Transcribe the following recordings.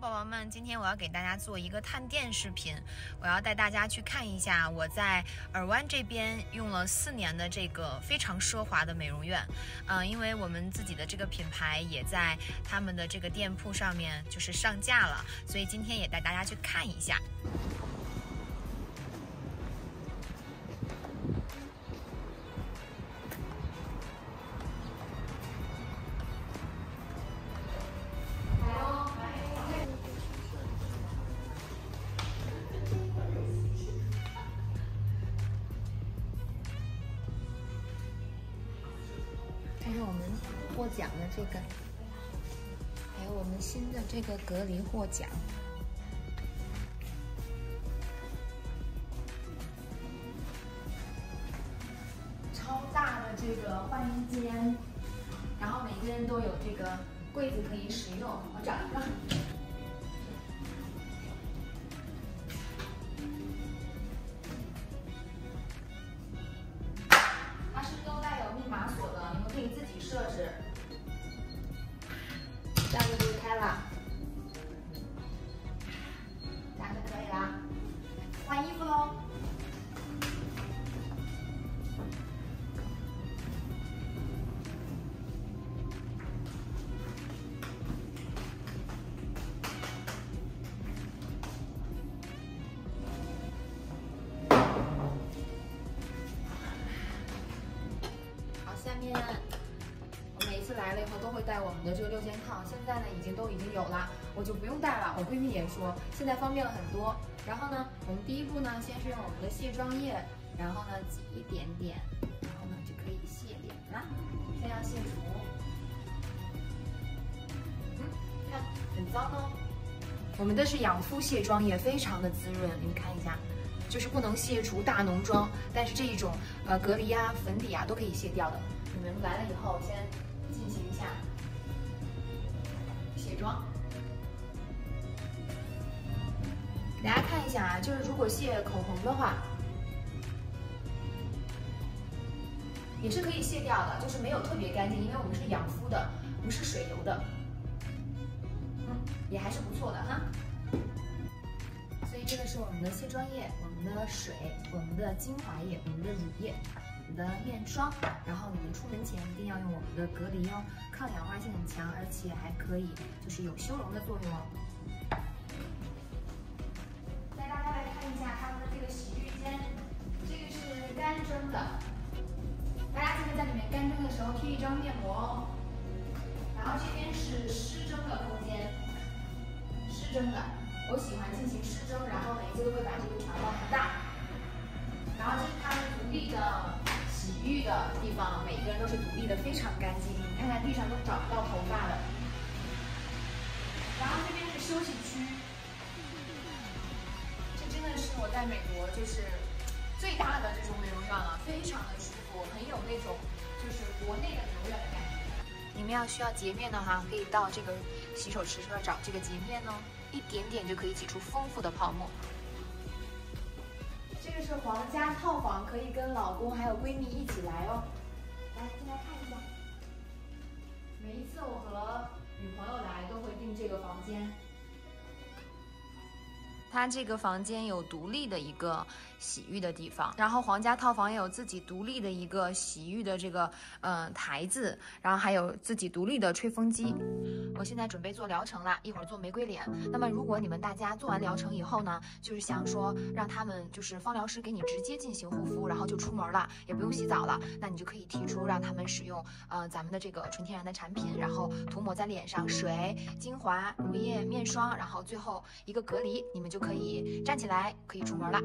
宝宝们，今天我要给大家做一个探店视频，我要带大家去看一下我在尔湾这边用了四年的这个非常奢华的美容院。嗯，因为我们自己的这个品牌也在他们的这个店铺上面就是上架了，所以今天也带大家去看一下。奖的这个，还有我们新的这个隔离获奖。超大的这个换衣间，然后每个人都有这个柜子可以使用。我找一个。下面我每一次来了以后都会带我们的这个六件套，现在呢已经都已经有了，我就不用带了。我闺蜜也说现在方便了很多。然后呢，我们第一步呢，先是用我们的卸妆液，然后呢挤一点点，然后呢就可以卸脸了。先要卸除，嗯，看很脏哦。我们的是养肤卸妆液，非常的滋润，你们看一下。就是不能卸除大浓妆，但是这一种呃隔离啊、粉底啊都可以卸掉的。你们来了以后，先进行一下卸妆。给大家看一下啊，就是如果卸口红的话，也是可以卸掉的，就是没有特别干净，因为我们是养肤的，不是水油的。嗯，也还是不错的哈。这个是我们的卸妆液，我们的水，我们的精华液，我们的乳液，我们的面霜。然后你们出门前一定要用我们的隔离哦，抗氧化性很强，而且还可以就是有修容的作用哦。带大家来看一下他们的这个洗浴间，这个是干蒸的，大家记得在里面干蒸的时候贴一张面膜哦。然后这边是湿蒸的空间，湿蒸的。我喜欢进行湿蒸，然后每一次都会把这个调到很大。然后这是他们独立的洗浴的地方，每一个人都是独立的，非常干净。你看看地上都找不到头发的。然后这边是休息区，这真的是我在美国就是最大的这种美容院了，非常的舒服，很有那种就是国内的美容院的感觉。你们要需要洁面的话，可以到这个洗手池这找这个洁面哦。一点点就可以挤出丰富的泡沫。这个是皇家套房，可以跟老公还有闺蜜一起来哦。来，进来看一下。每一次我和女朋友来，都会订这个房间。它这个房间有独立的一个洗浴的地方，然后皇家套房也有自己独立的一个洗浴的这个嗯、呃、台子，然后还有自己独立的吹风机。我现在准备做疗程啦，一会儿做玫瑰脸。那么如果你们大家做完疗程以后呢，就是想说让他们就是芳疗师给你直接进行护肤，然后就出门了，也不用洗澡了，那你就可以提出让他们使用呃咱们的这个纯天然的产品，然后涂抹在脸上，水、精华、乳液、面霜，然后最后一个隔离，你们就可以站起来，可以出门了。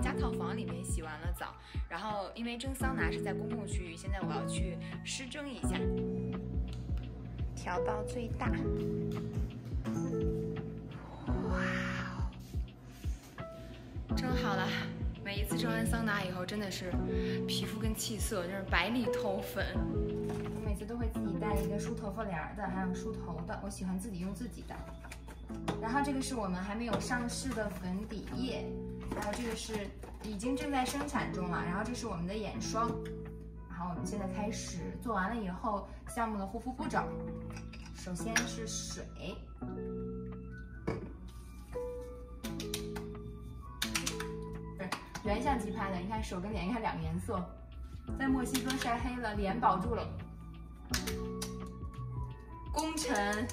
家套房里面洗完了澡，然后因为蒸桑拿是在公共区域，现在我要去湿蒸一下，调到最大。哇哦，蒸好了。每一次蒸完桑拿以后，真的是皮肤跟气色就是白里透粉。我每次都会自己带一个梳头发帘的，还有梳头的，我喜欢自己用自己的。然后这个是我们还没有上市的粉底液，还有这个是已经正在生产中了。然后这是我们的眼霜。然后我们现在开始做完了以后项目的护肤步骤。首先是水。原相机拍的，你看手跟脸，你看两个颜色，在墨西哥晒黑了，脸保住了。功臣，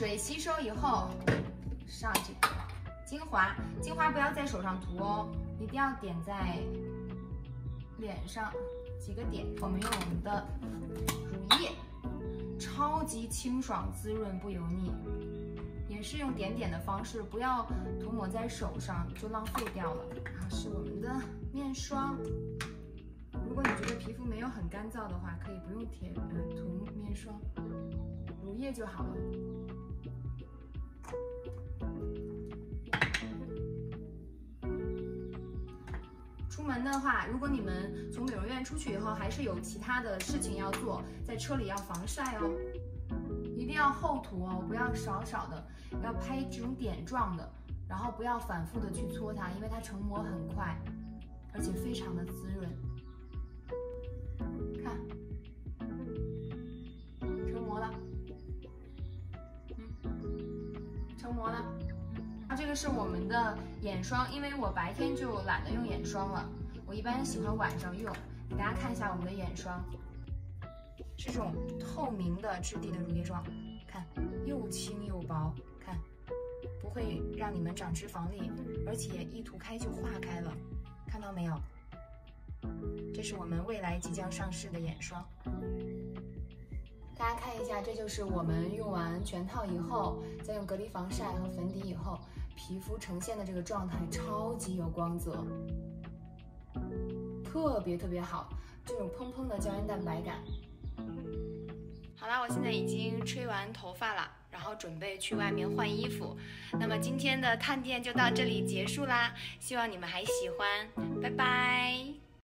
水吸收以后上这个精华，精华不要在手上涂哦，一定要点在脸上几个点。我们用我们的乳液，超级清爽滋润不油腻。也是用点点的方式，不要涂抹在手上，就浪费掉了。然后是我们的面霜，如果你觉得皮肤没有很干燥的话，可以不用贴呃涂面霜，乳液就好了。门的话，如果你们从美容院出去以后，还是有其他的事情要做，在车里要防晒哦。一定要厚涂哦，不要少少的，要拍这种点状的，然后不要反复的去搓它，因为它成膜很快，而且非常的滋润。看，成膜了，嗯，成膜了。这个是我们的眼霜，因为我白天就懒得用眼霜了，我一般喜欢晚上用。给大家看一下我们的眼霜。是这种透明的质地的乳液状，看又轻又薄，看不会让你们长脂肪粒，而且一涂开就化开了，看到没有？这是我们未来即将上市的眼霜，大家看一下，这就是我们用完全套以后，再用隔离防晒和粉底以后，皮肤呈现的这个状态，超级有光泽，特别特别好，这种蓬蓬的胶原蛋白感。好啦，我现在已经吹完头发了，然后准备去外面换衣服。那么今天的探店就到这里结束啦，希望你们还喜欢，拜拜。